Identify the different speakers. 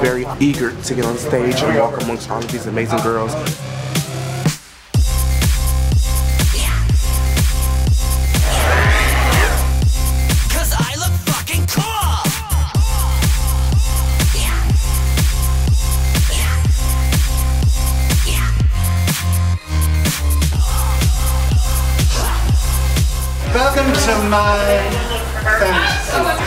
Speaker 1: Very eager to get on stage and walk amongst all of these amazing girls.
Speaker 2: Welcome to my fantasy.